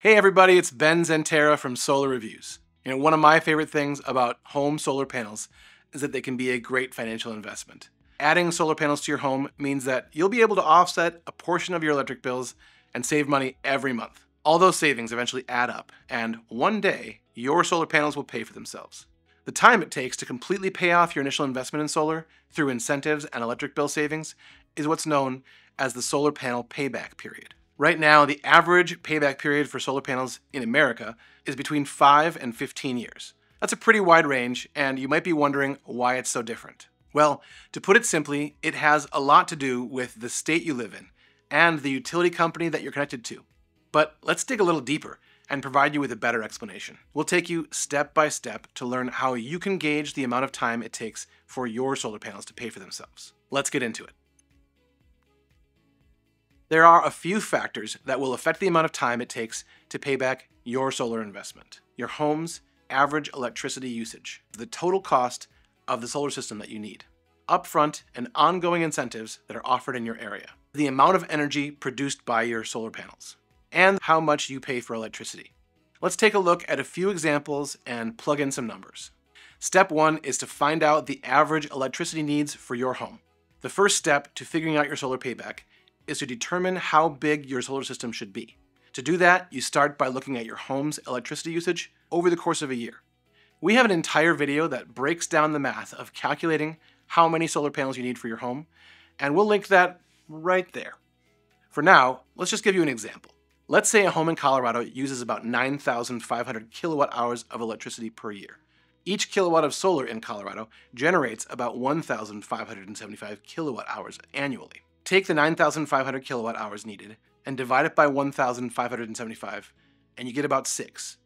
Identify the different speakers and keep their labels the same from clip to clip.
Speaker 1: Hey everybody, it's Ben Zientara from Solar Reviews. You know, one of my favorite things about home solar panels is that they can be a great financial investment. Adding solar panels to your home means that you'll be able to offset a portion of your electric bills and save money every month. All those savings eventually add up, and one day, your solar panels will pay for themselves. The time it takes to completely pay off your initial investment in solar through incentives and electric bill savings is what's known as the solar panel payback period. Right now, the average payback period for solar panels in America is between 5 and 15 years. That's a pretty wide range, and you might be wondering why it's so different. Well, to put it simply, it has a lot to do with the state you live in and the utility company that you're connected to. But let's dig a little deeper and provide you with a better explanation. We'll take you step by step to learn how you can gauge the amount of time it takes for your solar panels to pay for themselves. Let's get into it. There are a few factors that will affect the amount of time it takes to pay back your solar investment. Your home's average electricity usage, the total cost of the solar system that you need, upfront and ongoing incentives that are offered in your area, the amount of energy produced by your solar panels, and how much you pay for electricity. Let's take a look at a few examples and plug in some numbers. Step one is to find out the average electricity needs for your home. The first step to figuring out your solar payback is to determine how big your solar system should be. To do that, you start by looking at your home's electricity usage over the course of a year. We have an entire video that breaks down the math of calculating how many solar panels you need for your home, and we'll link that right there. For now, let's just give you an example. Let's say a home in Colorado uses about 9,500 kilowatt hours of electricity per year. Each kilowatt of solar in Colorado generates about 1,575 kilowatt hours annually. Take the 9,500 kilowatt hours needed and divide it by 1,575, and you get about 6.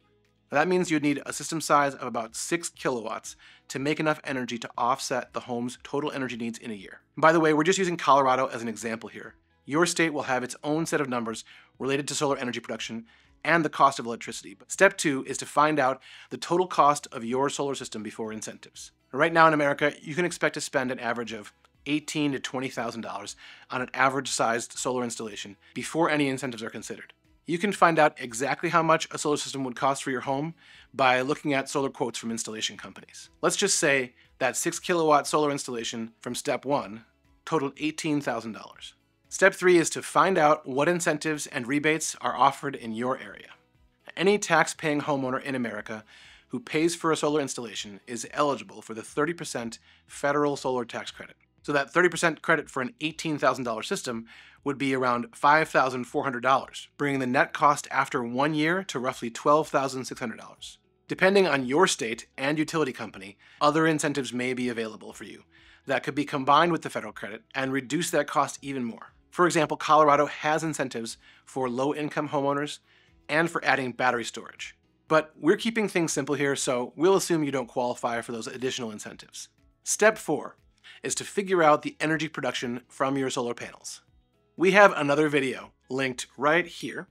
Speaker 1: Now that means you'd need a system size of about 6 kilowatts to make enough energy to offset the home's total energy needs in a year. by the way, we're just using Colorado as an example here. Your state will have its own set of numbers related to solar energy production and the cost of electricity. But step two is to find out the total cost of your solar system before incentives. Right now in America, you can expect to spend an average of eighteen to twenty thousand dollars on an average-sized solar installation before any incentives are considered. You can find out exactly how much a solar system would cost for your home by looking at solar quotes from installation companies. Let's just say that 6 kilowatt solar installation from step 1 totaled $18,000. Step 3 is to find out what incentives and rebates are offered in your area. Any tax-paying homeowner in America who pays for a solar installation is eligible for the 30% federal solar tax credit. So that 30% credit for an $18,000 system would be around $5,400, bringing the net cost after one year to roughly $12,600. Depending on your state and utility company, other incentives may be available for you that could be combined with the federal credit and reduce that cost even more. For example, Colorado has incentives for low income homeowners and for adding battery storage. But we're keeping things simple here, so we'll assume you don't qualify for those additional incentives. Step 4 is to figure out the energy production from your solar panels. We have another video linked right here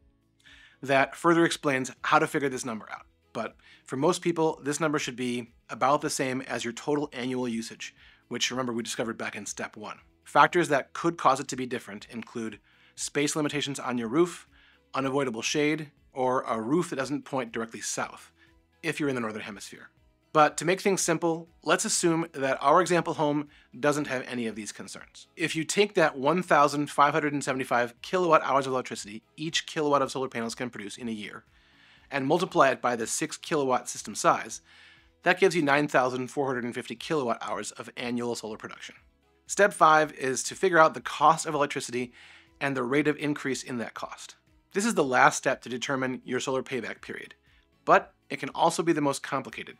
Speaker 1: that further explains how to figure this number out. But for most people, this number should be about the same as your total annual usage, which remember we discovered back in step one. Factors that could cause it to be different include space limitations on your roof, unavoidable shade, or a roof that doesn't point directly south, if you're in the Northern Hemisphere. But to make things simple, let's assume that our example home doesn't have any of these concerns. If you take that 1,575 kilowatt hours of electricity each kilowatt of solar panels can produce in a year, and multiply it by the 6 kilowatt system size, that gives you 9,450 kilowatt hours of annual solar production. Step 5 is to figure out the cost of electricity and the rate of increase in that cost. This is the last step to determine your solar payback period, but it can also be the most complicated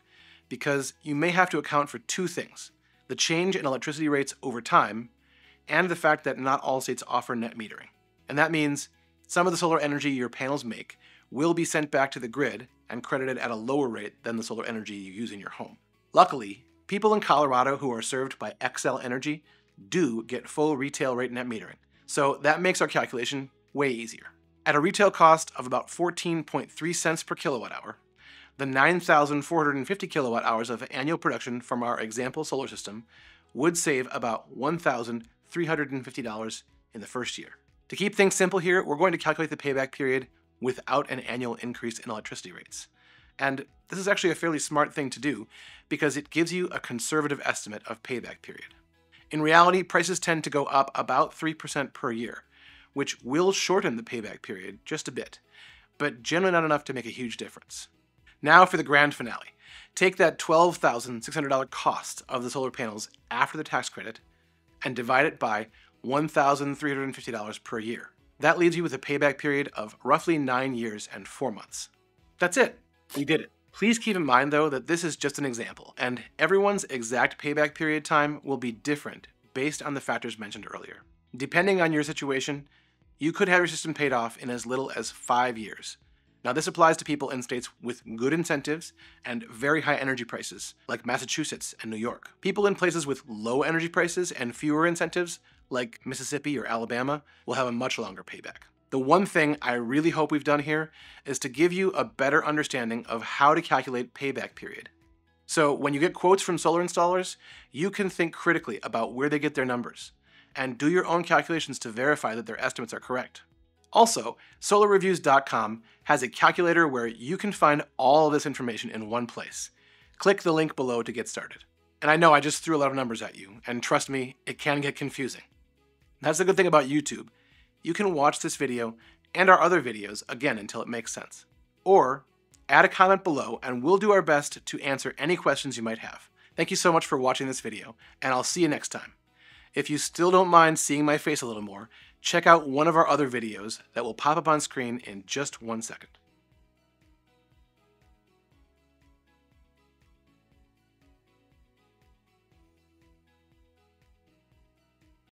Speaker 1: because you may have to account for two things the change in electricity rates over time, and the fact that not all states offer net metering. And that means some of the solar energy your panels make will be sent back to the grid and credited at a lower rate than the solar energy you use in your home. Luckily, people in Colorado who are served by Xcel Energy do get full retail rate net metering, so that makes our calculation way easier. At a retail cost of about 14.3 cents per kilowatt hour, the 9,450 kilowatt hours of annual production from our example solar system would save about $1,350 in the first year. To keep things simple here, we're going to calculate the payback period without an annual increase in electricity rates. And this is actually a fairly smart thing to do because it gives you a conservative estimate of payback period. In reality, prices tend to go up about 3% per year, which will shorten the payback period just a bit, but generally not enough to make a huge difference. Now for the grand finale. Take that $12,600 cost of the solar panels after the tax credit and divide it by $1,350 per year. That leaves you with a payback period of roughly 9 years and 4 months. That's it. We did it. Please keep in mind though that this is just an example, and everyone's exact payback period time will be different based on the factors mentioned earlier. Depending on your situation, you could have your system paid off in as little as 5 years, now, this applies to people in states with good incentives and very high energy prices, like Massachusetts and New York. People in places with low energy prices and fewer incentives, like Mississippi or Alabama, will have a much longer payback. The one thing I really hope we've done here is to give you a better understanding of how to calculate payback period. So when you get quotes from solar installers, you can think critically about where they get their numbers and do your own calculations to verify that their estimates are correct. Also, solarreviews.com has a calculator where you can find all this information in one place. Click the link below to get started. And I know I just threw a lot of numbers at you, and trust me, it can get confusing. That's the good thing about YouTube. You can watch this video and our other videos again until it makes sense. Or add a comment below and we'll do our best to answer any questions you might have. Thank you so much for watching this video, and I'll see you next time. If you still don't mind seeing my face a little more, check out one of our other videos that will pop up on screen in just one second.